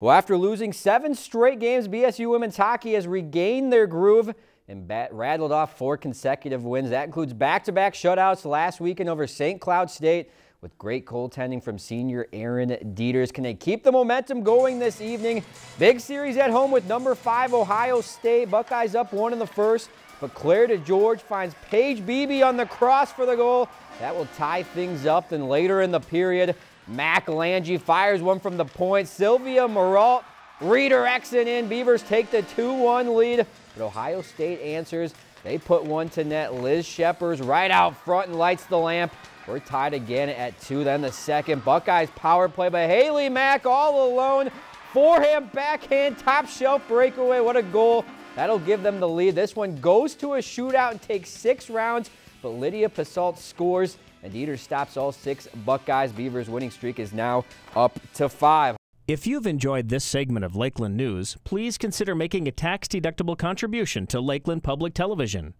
Well, after losing seven straight games, BSU women's hockey has regained their groove and bat- rattled off four consecutive wins. That includes back-to-back shutouts last weekend over St. Cloud State with great goaltending from senior Aaron Dieters. Can they keep the momentum going this evening? Big series at home with number five Ohio State. Buckeyes up one in the first, but Claire DeGeorge finds Paige Beebe on the cross for the goal. That will tie things up. Then later in the period, Mac Lange fires one from the point. Sylvia Marolt redirects it in. Beavers take the 2-1 lead, but Ohio State answers. They put one to net. Liz Schepers right out front and lights the lamp. We're tied again at two. Then the second. Buckeyes power play by Haley Mack all alone. Forehand, backhand, top shelf breakaway. What a goal. That'll give them the lead. This one goes to a shootout and takes six rounds, but Lydia Pasalt scores and Dieter stops all six Buckeyes. Beavers winning streak is now up to five. If you've enjoyed this segment of Lakeland News, please consider making a tax-deductible contribution to Lakeland Public Television.